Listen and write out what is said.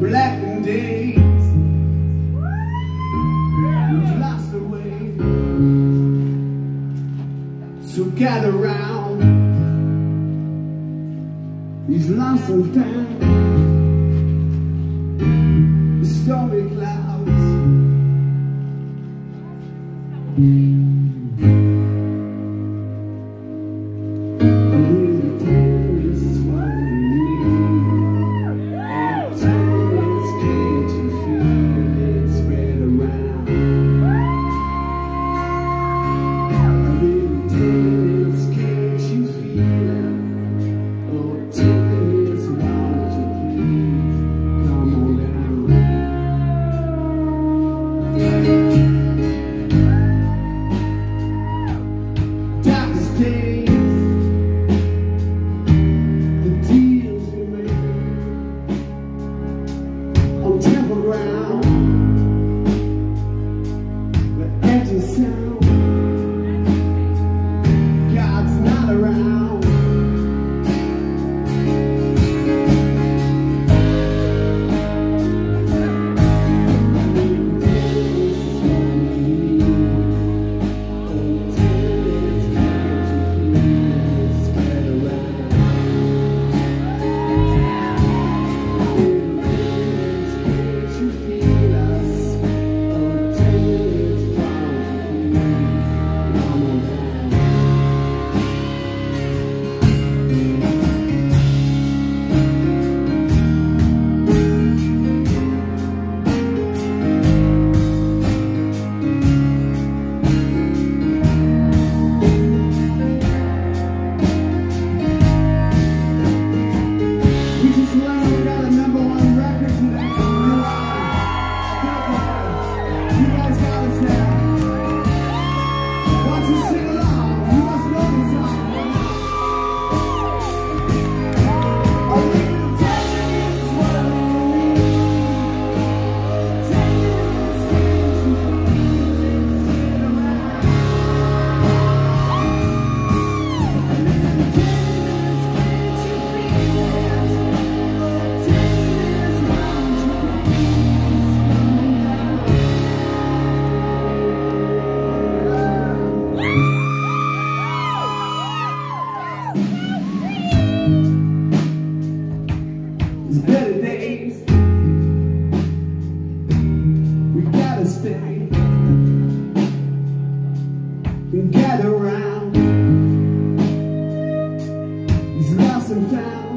blackened days. We've lost away. So gather round. These lost and found The stormy clouds. It's better days. We gotta stay and gather around. These lost and found.